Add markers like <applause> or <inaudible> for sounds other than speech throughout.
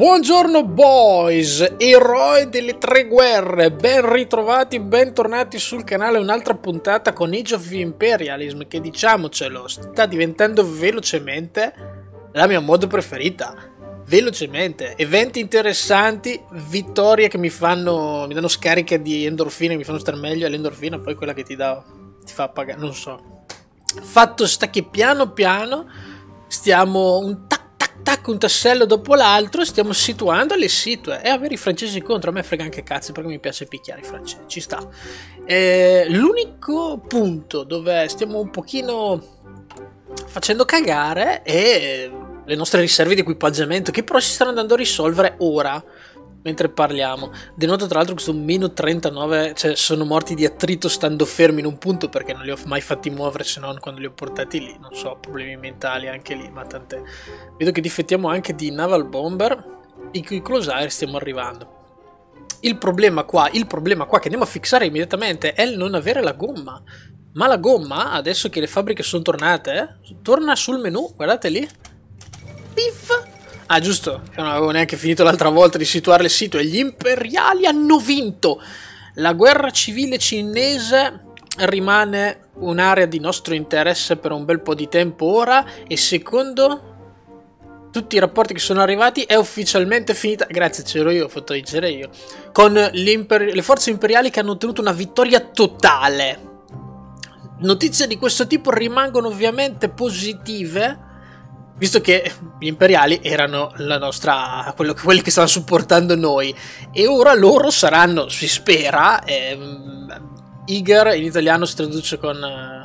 Buongiorno boys, eroi delle tre guerre, ben ritrovati, bentornati sul canale, un'altra puntata con Age of Imperialism che diciamocelo sta diventando velocemente la mia mod preferita, velocemente, eventi interessanti, vittorie che mi fanno, mi danno scariche di endorfine, mi fanno star meglio e l'endorfina poi quella che ti dà, ti fa pagare, non so. Fatto sta che piano piano stiamo un tac tac tac un tassello dopo l'altro stiamo situando le situe e avere i francesi contro a me frega anche cazzo perché mi piace picchiare i francesi ci sta. Eh, l'unico punto dove stiamo un pochino facendo cagare è le nostre riserve di equipaggiamento che però si stanno andando a risolvere ora mentre parliamo. Denoto tra l'altro che sono meno 39, cioè sono morti di attrito stando fermi in un punto perché non li ho mai fatti muovere se non quando li ho portati lì. Non so, problemi mentali anche lì, ma tant'è. Vedo che difettiamo anche di Naval Bomber, i cui close stiamo arrivando. Il problema qua, il problema qua che andiamo a fissare immediatamente è il non avere la gomma. Ma la gomma, adesso che le fabbriche sono tornate, eh, torna sul menu, guardate lì. Piff! Ah, giusto, non avevo neanche finito l'altra volta di situare il sito. E gli imperiali hanno vinto. La guerra civile cinese rimane un'area di nostro interesse per un bel po' di tempo ora. E secondo tutti i rapporti che sono arrivati è ufficialmente finita. Grazie, c'ero io, ho fatto leggere io. Con le forze imperiali che hanno ottenuto una vittoria totale. Notizie di questo tipo rimangono ovviamente positive visto che gli imperiali erano la nostra, quello, quelli che stavano supportando noi e ora loro saranno, si spera, ehm, Iger in italiano si traduce con eh,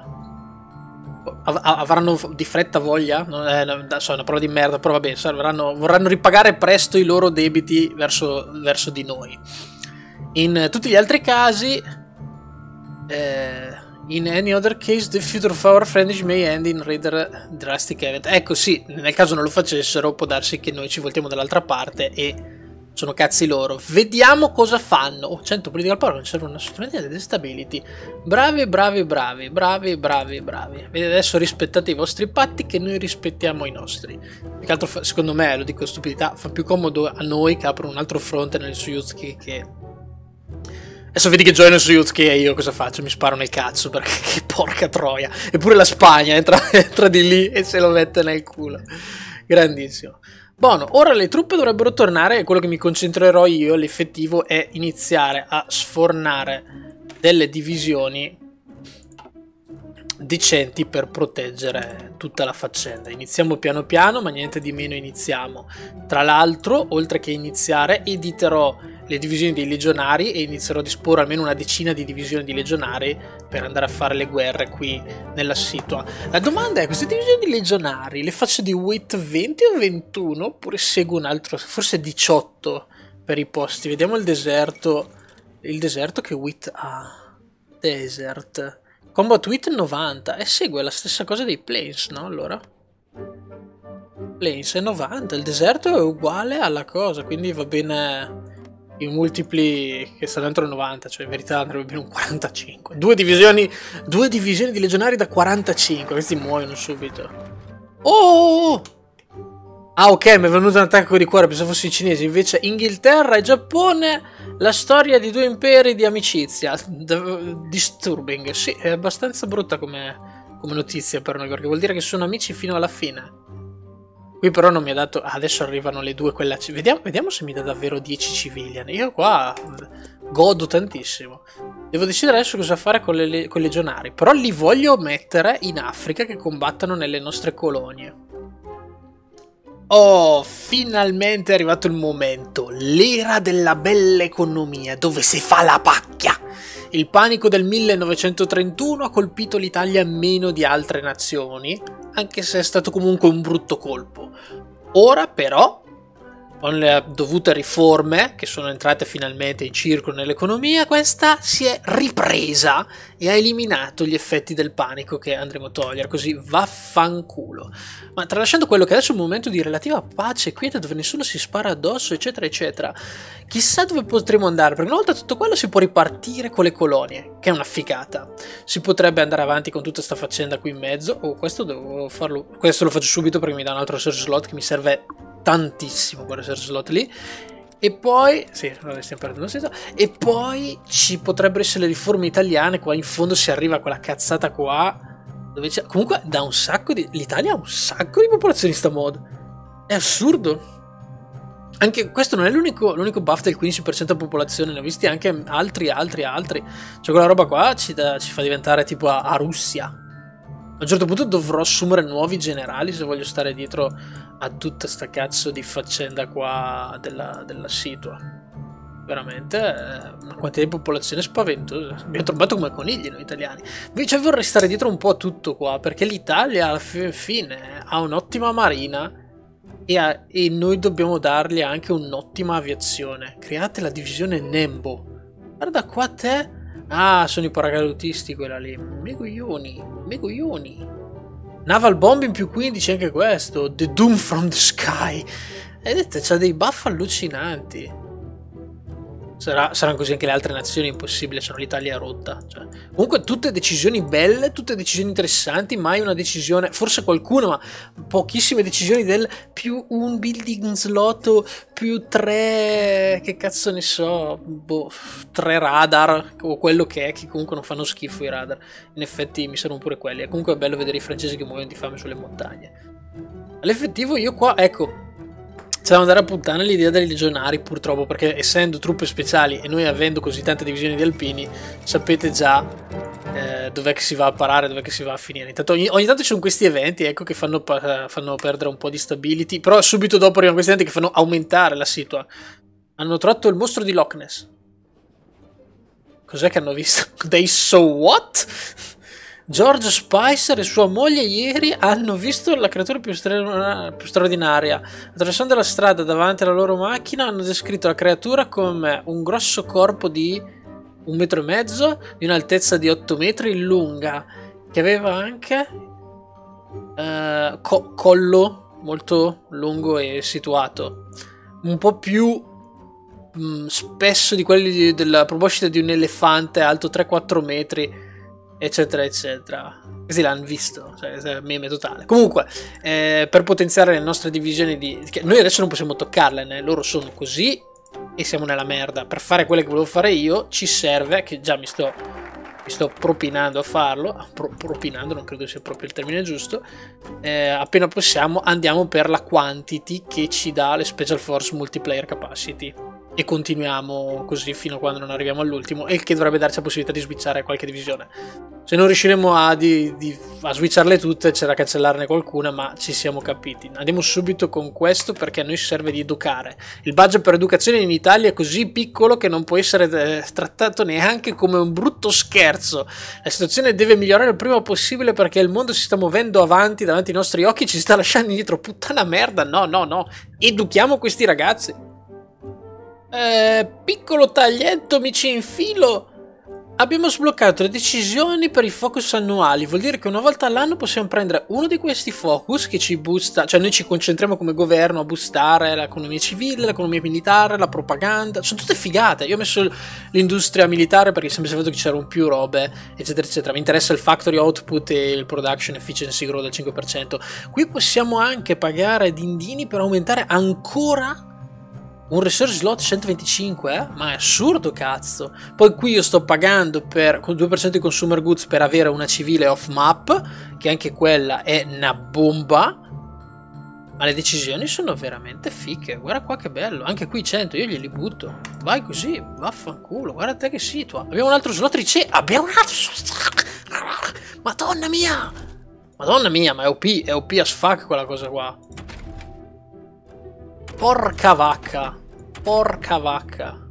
avranno di fretta voglia, non è, so, una parola di merda, però vabbè, avranno, vorranno ripagare presto i loro debiti verso, verso di noi. In tutti gli altri casi, eh, In any other case, the future of our friendship may end in rather drastic event. Ecco, sì, nel caso non lo facessero, può darsi che noi ci voltiamo dall'altra parte e sono cazzi loro. Vediamo cosa fanno. Oh, 100 political power, non servono assolutamente di stability. Bravi, bravi, bravi, bravi, bravi, bravi. Vedete, adesso rispettate i vostri patti che noi rispettiamo i nostri. Che altro, secondo me, lo dico stupidità, fa più comodo a noi che aprono un altro fronte nel Suyutsky che Adesso vedi che joino su Yuzuki e io cosa faccio? Mi sparo nel cazzo perché <laughs> che porca troia. Eppure la Spagna entra, <laughs> entra di lì e se lo mette nel culo. Grandissimo. Buono, ora le truppe dovrebbero tornare e quello che mi concentrerò io, l'effettivo, è iniziare a sfornare delle divisioni decenti per proteggere tutta la faccenda. Iniziamo piano piano, ma niente di meno iniziamo. Tra l'altro, oltre che iniziare, editerò le divisioni dei legionari e inizierò a disporre almeno una decina di divisioni di legionari per andare a fare le guerre qui nella situa. La domanda è, queste divisioni di legionari le faccio di weight 20 o 21 oppure seguo un altro, forse 18 per i posti. Vediamo il deserto, il deserto che weight ha. Desert. Combat weight 90 e segue la stessa cosa dei planes, no? Allora. Planes è 90, il deserto è uguale alla cosa, quindi va bene i multipli che stanno dentro il 90, cioè in verità andrebbe bene un 45. Due divisioni, due divisioni di legionari da 45, questi muoiono subito. Oh! Ah ok, mi è venuto un attacco di cuore, pensavo fossi cinesi, invece Inghilterra e Giappone, la storia di due imperi di amicizia. Disturbing, sì, è abbastanza brutta come, come notizia per noi, perché vuol dire che sono amici fino alla fine. Qui però non mi ha dato... adesso arrivano le due quella... Vediamo, vediamo se mi dà davvero 10 civilian. Io qua godo tantissimo. Devo decidere adesso cosa fare con, le, con i legionari. Però li voglio mettere in Africa che combattano nelle nostre colonie. Oh, finalmente è arrivato il momento. L'era della bella economia, dove si fa la pacchia. Il panico del 1931 ha colpito l'Italia meno di altre nazioni, anche se è stato comunque un brutto colpo. Ora però con le dovute riforme che sono entrate finalmente in circolo nell'economia, questa si è ripresa e ha eliminato gli effetti del panico che andremo a togliere, così vaffanculo. Ma tralasciando quello che adesso è un momento di relativa pace e quiete dove nessuno si spara addosso, eccetera, eccetera, chissà dove potremo andare, perché una volta tutto quello si può ripartire con le colonie, che è una figata. Si potrebbe andare avanti con tutta questa faccenda qui in mezzo, oh, questo devo farlo, questo lo faccio subito perché mi dà un altro search slot che mi serve tantissimo quel research slot lì. E poi, sì, stiamo perdendo lo stesso. E poi ci potrebbero essere le riforme italiane. Qua in fondo si arriva a quella cazzata qua. Dove c'è. Comunque, da un sacco di. L'Italia ha un sacco di popolazione in sta mod. È assurdo. Anche questo non è l'unico, l'unico buff del 15% della popolazione, ne ho visti anche altri, altri, altri. Cioè, quella roba qua ci, da, ci fa diventare tipo a, a Russia. A un certo punto dovrò assumere nuovi generali se voglio stare dietro a tutta sta cazzo di faccenda qua della, della situa. Veramente eh, una quantità di popolazione spaventosa. Abbiamo trovato come conigli noi italiani. Invece vorrei stare dietro un po' a tutto qua, perché l'Italia alla fine ha un'ottima marina e, a, e noi dobbiamo dargli anche un'ottima aviazione. Create la divisione Nembo. Guarda qua te. Ah, sono i paracadutisti quella lì. Megoglioni, megoglioni. Naval Bombing più 15 anche questo. The Doom from the Sky. Vedete, c'ha dei buff allucinanti. Sarà, saranno così anche le altre nazioni, impossibile, sono l'Italia rotta. Cioè. Comunque tutte decisioni belle, tutte decisioni interessanti, mai una decisione, forse qualcuno, ma pochissime decisioni del più un building slot, più tre, che cazzo ne so, boh, tre radar, o quello che è, che comunque non fanno schifo i radar. In effetti mi servono pure quelli. E comunque è bello vedere i francesi che muoiono di fame sulle montagne. All'effettivo io qua, ecco, c'è da andare a puttane l'idea dei legionari, purtroppo, perché essendo truppe speciali e noi avendo così tante divisioni di alpini, sapete già eh, dov'è che si va a parare, dov'è che si va a finire. Intanto, ogni, ogni, tanto ci sono questi eventi, ecco, che fanno, fanno, perdere un po' di stability, però subito dopo arrivano questi eventi che fanno aumentare la situa. Hanno trovato il mostro di Loch Ness. Cos'è che hanno visto? <laughs> They so what? George Spicer e sua moglie ieri hanno visto la creatura più, stra- più, straordinaria. Attraversando la strada davanti alla loro macchina hanno descritto la creatura come un grosso corpo di un metro e mezzo, di un'altezza di 8 metri, lunga, che aveva anche uh, co- collo molto lungo e situato, un po' più mh, mm, spesso di quelli della proboscide di un elefante alto 3-4 metri eccetera eccetera. Così l'hanno visto cioè meme totale. Comunque eh, per potenziare le nostre divisioni di noi adesso non possiamo toccarle né? loro sono così e siamo nella merda. Per fare quelle che volevo fare io ci serve che già mi sto mi sto propinando a farlo pro, propinando non credo sia proprio il termine giusto eh, appena possiamo andiamo per la quantity che ci dà le special force multiplayer capacity e continuiamo così fino a quando non arriviamo all'ultimo, e che dovrebbe darci la possibilità di switchare qualche divisione. Se non riusciremo a, di, di, a switcharle tutte, c'è da cancellarne qualcuna, ma ci siamo capiti. Andiamo subito con questo perché a noi serve di educare. Il budget per educazione in Italia è così piccolo che non può essere eh, trattato neanche come un brutto scherzo. La situazione deve migliorare il prima possibile perché il mondo si sta muovendo avanti davanti ai nostri occhi, ci sta lasciando indietro. Puttana merda, no, no, no. Educhiamo questi ragazzi. Eh, piccolo taglietto, mi ci infilo. Abbiamo sbloccato le decisioni per i focus annuali, vuol dire che una volta all'anno possiamo prendere uno di questi focus che ci boosta, cioè noi ci concentriamo come governo a boostare l'economia civile, l'economia militare, la propaganda, sono tutte figate. Io ho messo l'industria militare perché sempre sapevo che c'erano più robe, eccetera, eccetera. Mi interessa il factory output e il production efficiency grow del 5%. Qui possiamo anche pagare dindini per aumentare ancora un research slot 125, eh? Ma è assurdo, cazzo. Poi qui io sto pagando per, con 2% di consumer goods per avere una civile off map, che anche quella è una bomba. Ma le decisioni sono veramente fiche. Guarda qua che bello. Anche qui 100, io glieli butto. Vai così, vaffanculo. Guarda te che situa. Abbiamo un altro slot ricerca. Abbiamo un altro. Madonna mia. Madonna mia, ma è OP, è OP as fuck quella cosa qua. Porca vacca. Porca vacca.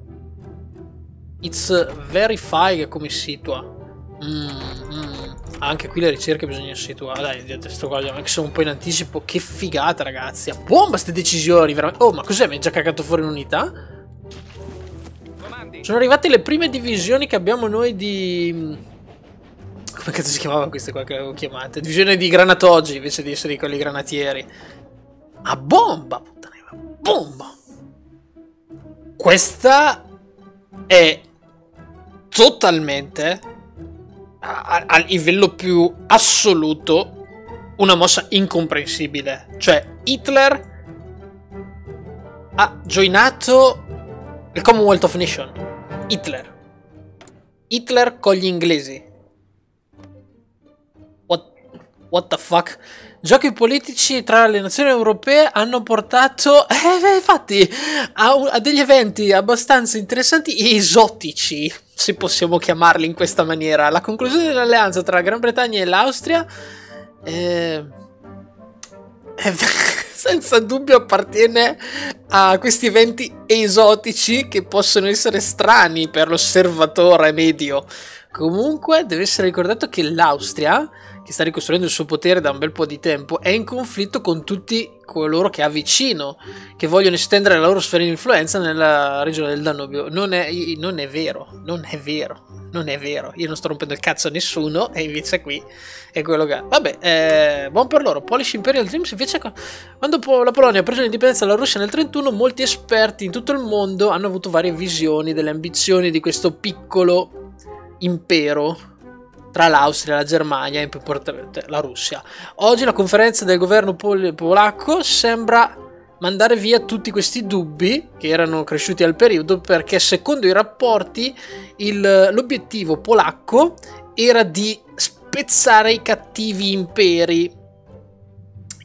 It's very fig come situa. Mm, mm. Anche qui le ricerche bisogna situare. Dai, sto qua, che sono un po' in anticipo. Che figata, ragazzi. A bomba queste decisioni, veramente. Oh, ma cos'è? Mi hai già cagato fuori un'unità? Sono arrivate le prime divisioni che abbiamo noi di... Come cazzo si chiamava queste qua che avevo chiamate? Divisione di granatoggi invece di essere quelli granatieri. A bomba, bomba. Questa è totalmente al livello più assoluto una mossa incomprensibile. Cioè, Hitler ha joinato il Commonwealth of Nations. Hitler. Hitler con gli inglesi. What, what the fuck? Giochi politici tra le nazioni europee hanno portato, <laughs> eh, infatti, a, a, degli eventi abbastanza interessanti esotici, se possiamo chiamarli in questa maniera. La conclusione dell'alleanza tra la Gran Bretagna e l'Austria eh, eh, <laughs> senza dubbio appartiene a questi eventi esotici che possono essere strani per l'osservatore medio. Comunque deve essere ricordato che l'Austria che sta ricostruendo il suo potere da un bel po' di tempo, è in conflitto con tutti coloro che ha vicino, che vogliono estendere la loro sfera di influenza nella regione del Danubio. Non è, non è vero, non è vero, non è vero. Io non sto rompendo il cazzo a nessuno, e invece qui è quello che... Vabbè, eh, buon per loro. Polish Imperial Dreams invece... Quando la Polonia ha preso l'indipendenza dalla Russia nel 31, molti esperti in tutto il mondo hanno avuto varie visioni delle ambizioni di questo piccolo impero tra l'Austria, la Germania e più importante la Russia. Oggi la conferenza del governo pol- polacco sembra mandare via tutti questi dubbi che erano cresciuti al periodo perché secondo i rapporti il, l'obiettivo polacco era di spezzare i cattivi imperi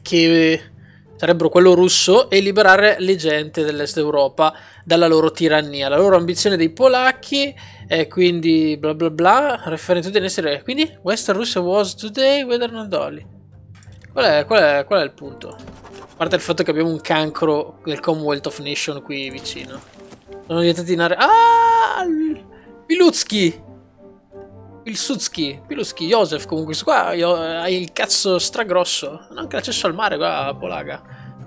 che sarebbero quello russo e liberare le gente dell'est Europa dalla loro tirannia. La loro ambizione dei polacchi e quindi bla bla bla, to the essere. Quindi Western Russia was today whether not Dolly. Qual è, qual, è, qual è il punto? A parte il fatto che abbiamo un cancro del Commonwealth of Nation qui vicino. Sono diventati in area... Ah! Piluzki! Pilsudski, Piluzki, Joseph comunque, qua hai il cazzo stragrosso. Hanno anche l'accesso al mare qua, Polaga.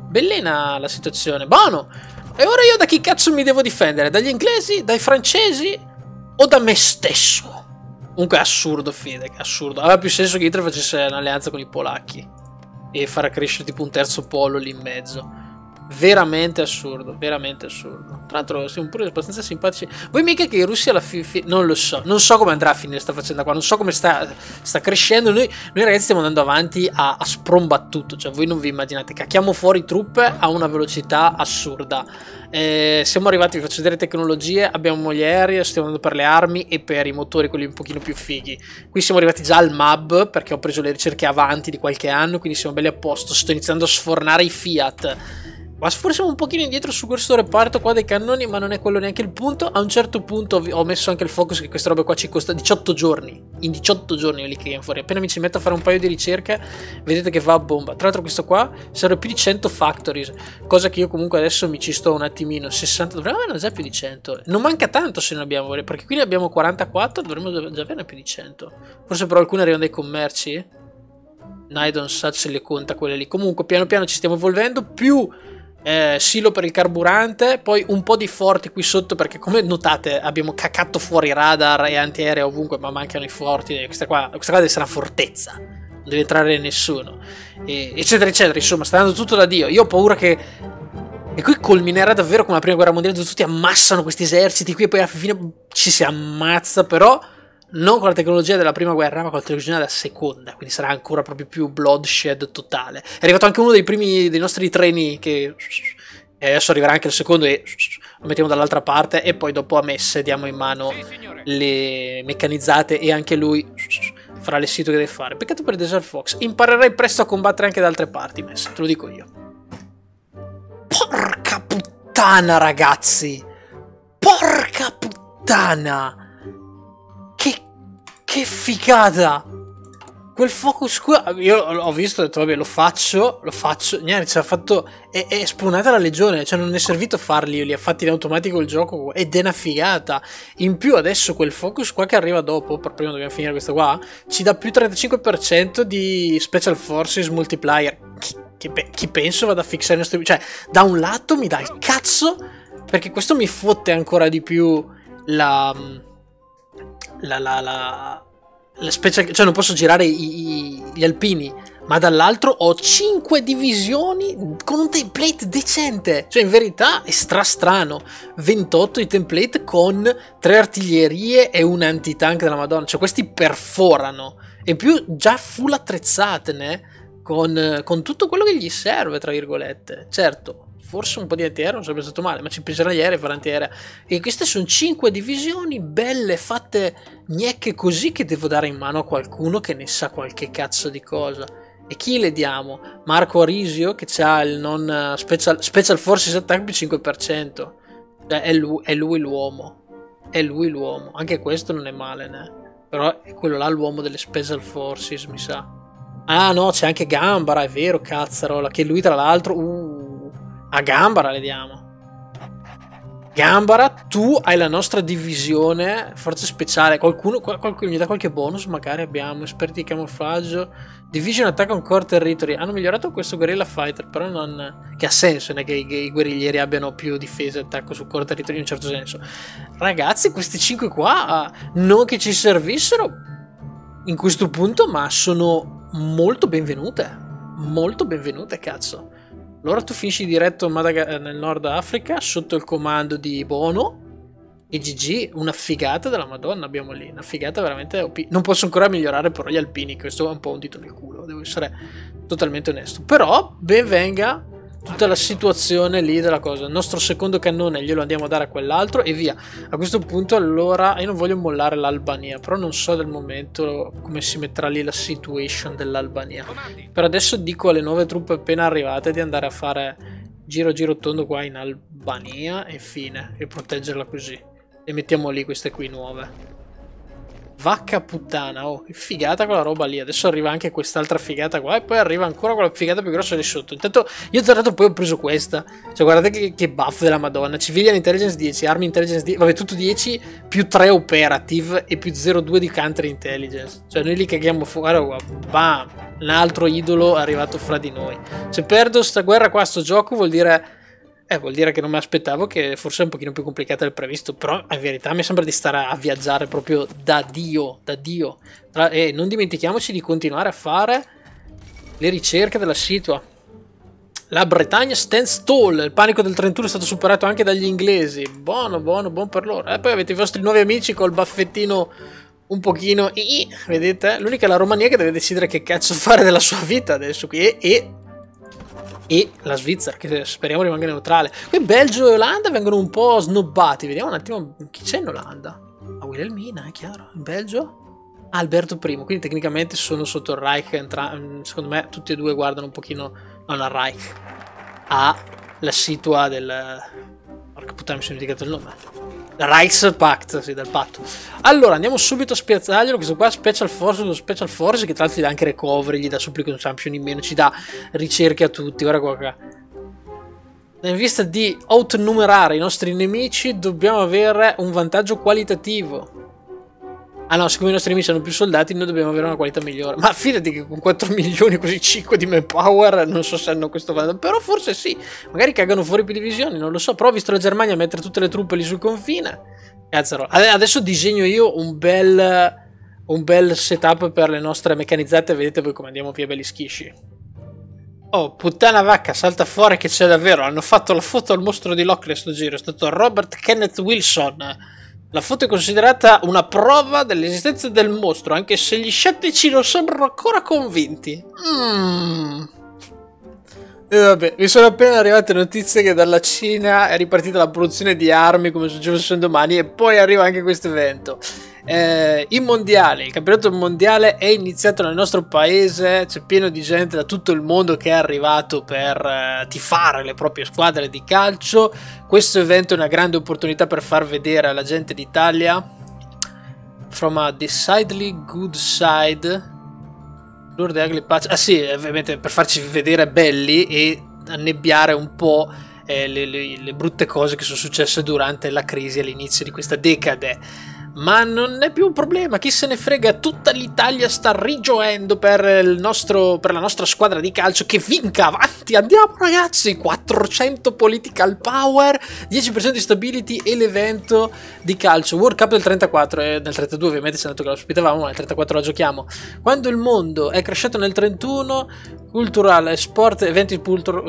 Bellina la situazione. Buono! E ora io da chi cazzo mi devo difendere? Dagli inglesi? Dai francesi? O da me stesso. Comunque è assurdo, Fede, che assurdo. Aveva più senso che Hitler facesse un'alleanza con i polacchi e far crescere tipo un terzo polo lì in mezzo. Veramente assurdo, veramente assurdo. Tra l'altro siamo pure abbastanza simpatici. Voi mica che i russi alla fine... Non lo so, non so come andrà a finire questa faccenda qua, non so come sta, sta crescendo. Noi, noi, ragazzi stiamo andando avanti a, a sprombattuto, cioè voi non vi immaginate, cacchiamo fuori truppe a una velocità assurda. Eh, siamo arrivati, vi faccio vedere tecnologie, abbiamo gli aerei, stiamo andando per le armi e per i motori, quelli un pochino più fighi. Qui siamo arrivati già al MAB, perché ho preso le ricerche avanti di qualche anno, quindi siamo belli a posto. Sto iniziando a sfornare i Fiat ma forse un pochino indietro su questo reparto qua dei cannoni, ma non è quello neanche il punto. A un certo punto ho messo anche il focus che questa roba qua ci costa 18 giorni. In 18 giorni li creiamo fuori. Appena mi ci metto a fare un paio di ricerche, vedete che va a bomba. Tra l'altro questo qua serve più di 100 factories, cosa che io comunque adesso mi ci sto un attimino. 60, dovremmo averne già più di 100. Non manca tanto se ne abbiamo, perché qui ne abbiamo 44, dovremmo già averne più di 100. Forse però alcune arrivano dai commerci. Nidon Such le conta quelle lì. Comunque piano piano ci stiamo evolvendo, più eh, silo per il carburante, poi un po' di forti qui sotto perché come notate abbiamo cacato fuori radar e antiaereo ovunque ma mancano i forti, questa qua, questa qua deve essere una fortezza, non deve entrare nessuno, e, eccetera eccetera, insomma sta andando tutto da Dio, io ho paura che... E qui culminerà davvero come la prima guerra mondiale dove tutti ammassano questi eserciti qui e poi alla fine ci si ammazza però non con la tecnologia della prima guerra, ma con la tecnologia della seconda, quindi sarà ancora proprio più bloodshed totale. È arrivato anche uno dei primi dei nostri treni che e adesso arriverà anche il secondo e lo mettiamo dall'altra parte e poi dopo a Messe diamo in mano le meccanizzate e anche lui farà le sito che deve fare. Peccato per Desert Fox. Imparerai presto a combattere anche da altre parti, Messe, te lo dico io. Porca puttana, ragazzi! Porca puttana! Che figata! Quel focus qua, io ho visto, ho detto vabbè lo faccio, lo faccio, niente, ci ha fatto, è, è spunata la legione, cioè non è servito farli, li ha fatti in automatico il gioco ed è una figata. In più adesso quel focus qua che arriva dopo, per prima dobbiamo finire questo qua, ci dà più 35% di Special Forces Multiplier. Chi, chi, chi penso vada a fixare i nostri... Cioè, da un lato mi dà il cazzo, perché questo mi fotte ancora di più la la, la, la, la specie, cioè non posso girare i, i, gli alpini, ma dall'altro ho 5 divisioni con un template decente. Cioè, in verità è strastrano. 28 i template con 3 artiglierie e un antitank della Madonna. Cioè, questi perforano. E più già full attrezzate, con, con tutto quello che gli serve, tra virgolette. Certo, forse un po' di antiaereo non sarebbe stato male, ma ci pensano gli aerei per antiaerea. E queste sono 5 divisioni belle, fatte gnecche così che devo dare in mano a qualcuno che ne sa qualche cazzo di cosa. E chi le diamo? Marco Arisio che ha il non eh, special, special Forces Attack più 5%. Cioè è lui, è lui l'uomo. È lui l'uomo. Anche questo non è male, né? Però è quello là l'uomo delle Special Forces, mi sa. Ah no, c'è anche Gambara, è vero, cazzarola. Che lui tra l'altro... Uh, a Gambara le diamo. Gambara, tu hai la nostra divisione forze speciale. Qualcuno, qualcuno mi dà qualche bonus? Magari abbiamo esperti di camuffaggio. Division attack on core territory. Hanno migliorato questo guerrilla fighter, però non. Che ha senso, non è che i, i guerriglieri abbiano più difesa e attacco su core territory in un certo senso. Ragazzi, questi 5 qua, non che ci servissero in questo punto, ma sono molto benvenute. Molto benvenute, cazzo. Allora tu finisci diretto Madaga- nel Nord Africa sotto il comando di Bono e GG, una figata della Madonna abbiamo lì, una figata veramente OP. Non posso ancora migliorare però gli alpini, questo è un po' un dito nel culo, devo essere totalmente onesto. Però ben venga tutta la situazione lì della cosa. Il nostro secondo cannone glielo andiamo a dare a quell'altro e via. A questo punto allora io non voglio mollare l'Albania, però non so del momento come si metterà lì la situation dell'Albania. Per adesso dico alle nuove truppe appena arrivate di andare a fare giro giro tondo qua in Albania e fine, e proteggerla così. E mettiamo lì queste qui nuove. Vacca puttana, oh, figata quella roba lì. Adesso arriva anche quest'altra figata qua. E poi arriva ancora quella figata più grossa di sotto. Intanto io ho tornato poi ho preso questa. Cioè, guardate che, che buff della Madonna. Civilian Intelligence 10, Army Intelligence 10. Vabbè, tutto 10 più 3 operative e più 0,2 di counter intelligence. Cioè, noi li caghiamo fuori. Guarda qua, bam. Un altro idolo arrivato fra di noi. Se perdo sta guerra qua, sto gioco, vuol dire eh, vuol dire che non mi aspettavo che forse è un pochino più complicata del previsto, però in verità mi sembra di stare a viaggiare proprio da Dio, da Dio. E non dimentichiamoci di continuare a fare le ricerche della situa. La Bretagna stands tall, il panico del 31 è stato superato anche dagli inglesi. Buono, buono, buon per loro. E eh, poi avete i vostri nuovi amici col baffettino un pochino... Vedete? L'unica è la Romania che deve decidere che cazzo <laughs> fare della sua vita adesso qui. E, e e la Svizzera, che speriamo rimanga neutrale. Qui Belgio e Olanda vengono un po' snobbati. Vediamo un attimo chi c'è in Olanda. A Wilhelmina, è chiaro. In Belgio? Ah, Alberto I, quindi tecnicamente sono sotto il Reich. Entra- secondo me tutti e due guardano un pochino, non al Reich, a la situa del... Porca puttana, mi sono dimenticato il nome. Reichspakt, sì, del patto. Allora, andiamo subito a spiazzarglielo. Questo qua Special Force, lo Special Force, che tra l'altro gli dà anche recovery, gli dà supplicant champion in meno, ci dà ricerche a tutti. Guarda qua. qua. In vista di outnumerare i nostri nemici, dobbiamo avere un vantaggio qualitativo. Ah no, siccome i nostri nemici hanno più soldati, noi dobbiamo avere una qualità migliore. Ma fidati che con 4 <laughs> milioni così 5 di manpower, non so se hanno questo vantaggio. Però forse sì. Magari cagano fuori più divisioni, non lo so. Però ho visto la Germania mettere tutte le truppe lì sul confine. Cazzaro. Adesso disegno io un bel, un bel setup per le nostre meccanizzate. Vedete voi come andiamo via belli schisci. Oh, puttana vacca, salta fuori che c'è davvero. Hanno fatto la foto al mostro di Lockley sto giro. È stato Robert Kenneth Wilson la foto è considerata una prova dell'esistenza del mostro, anche se gli scettici non sembrano ancora convinti. Mm. E vabbè, mi sono appena arrivate notizie che dalla Cina è ripartita la produzione di armi come se fosse domani e poi arriva anche questo evento eh, il mondiale, il campionato mondiale è iniziato nel nostro paese, c'è pieno di gente da tutto il mondo che è arrivato per eh, tifare le proprie squadre di calcio. Questo evento è una grande opportunità per far vedere alla gente d'Italia from a decidedly good side. Lord Ugly Patch. Ah sì, ovviamente per farci vedere belli e annebbiare un po' eh, le, le, le brutte cose che sono successe durante la crisi all'inizio di questa decade ma non è più un problema, chi se ne frega, tutta l'Italia sta rigioendo per, nostro, per, la nostra squadra di calcio che vinca avanti, andiamo ragazzi, 400 political power, 10% di stability e l'evento di calcio, World Cup del 34, e nel 32 ovviamente se è andato che lo ospitavamo, ma nel 34 la giochiamo, quando il mondo è cresciuto nel 31 culturale, sport, eventi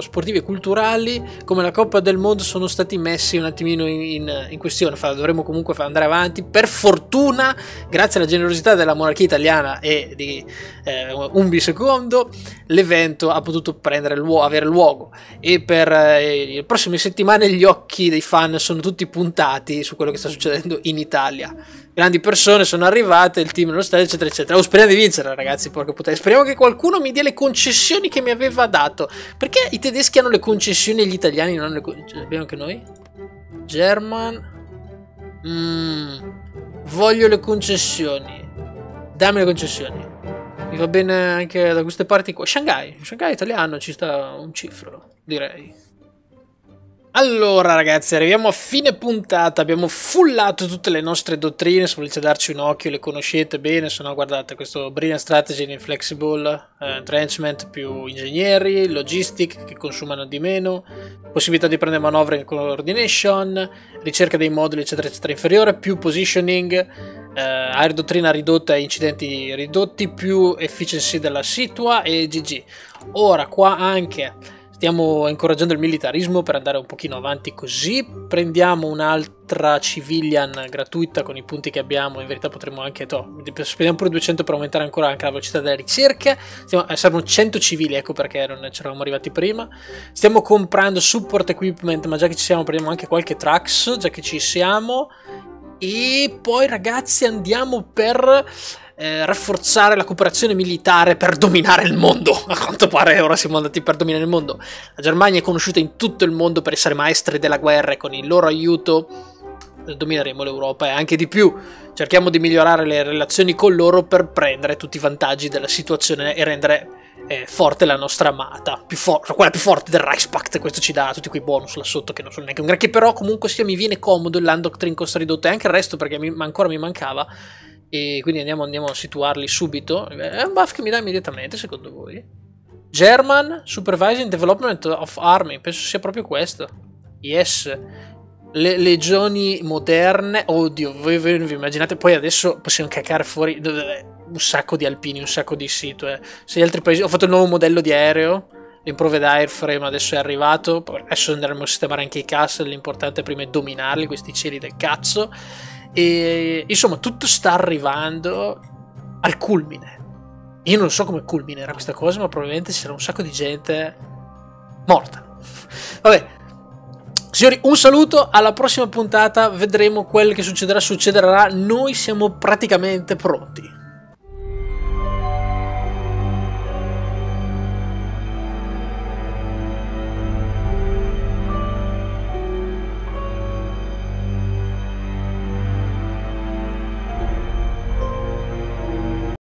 sportivi e culturali come la Coppa del Mondo sono stati messi un attimino in, in, in questione. Dovremmo comunque andare avanti. Per fortuna, grazie alla generosità della monarchia italiana e di eh, Umbi II, l'evento ha potuto prendere luo- avere luogo. E per eh, le prossime settimane gli occhi dei fan sono tutti puntati su quello che sta succedendo in Italia grandi persone sono arrivate, il team nello stadio, eccetera, eccetera. Oh, speriamo di vincere, ragazzi, porca puttana. Speriamo che qualcuno mi dia le concessioni che mi aveva dato. Perché i tedeschi hanno le concessioni e gli italiani non hanno le concessioni? Abbiamo anche noi? German. Mm, voglio le concessioni. Dammi le concessioni. Mi va bene anche da queste parti qua. Shanghai, Shanghai italiano ci sta un cifro, direi. Allora ragazzi, arriviamo a fine puntata, abbiamo fullato tutte le nostre dottrine, se volete darci un occhio le conoscete bene, se no guardate questo Brilliant Strategy in Inflexible, eh, Entrenchment più ingegneri, Logistic che consumano di meno, possibilità di prendere manovre in Coordination, ricerca dei moduli eccetera eccetera inferiore, più Positioning, eh, air dottrina ridotta e incidenti ridotti, più efficiency della situa e GG. Ora qua anche Stiamo incoraggiando il militarismo per andare un pochino avanti così. Prendiamo un'altra civilian gratuita con i punti che abbiamo. In verità potremmo anche... To, spendiamo pure 200 per aumentare ancora anche la velocità della ricerca. Stiamo, eh, servono 100 civili, ecco perché non ci eravamo arrivati prima. Stiamo comprando support equipment, ma già che ci siamo prendiamo anche qualche Trax, già che ci siamo. E poi ragazzi andiamo per eh, rafforzare la cooperazione militare per dominare il mondo. <laughs> A quanto pare ora siamo andati per dominare il mondo. La Germania è conosciuta in tutto il mondo per essere maestre della guerra e con il loro aiuto domineremo l'Europa e anche di più. Cerchiamo di migliorare le relazioni con loro per prendere tutti i vantaggi della situazione e rendere eh, forte la nostra amata, più for- quella più forte del Reichspakt. Questo ci dà tutti quei bonus là sotto che non sono neanche un granché, però comunque sia mi viene comodo il Landoctrine costa ridotto e anche il resto perché mi, ancora mi mancava e quindi andiamo, andiamo, a situarli subito. È un buff che mi dà immediatamente, secondo voi? German Supervising Development of Army, penso sia proprio questo. Yes. Le legioni moderne, oddio, voi, voi vi immaginate, poi adesso possiamo cacare fuori un sacco di alpini, un sacco di sito. Eh. Se gli altri paesi, ho fatto il nuovo modello di aereo, l'improved airframe adesso è arrivato, adesso andremo a sistemare anche i castle, l'importante prima è dominarli, questi cieli del cazzo. E insomma, tutto sta arrivando al culmine. Io non so come culminerà questa cosa, ma probabilmente ci sarà un sacco di gente morta. Vabbè, signori, un saluto. Alla prossima puntata vedremo quel che succederà. Succederà. Noi siamo praticamente pronti.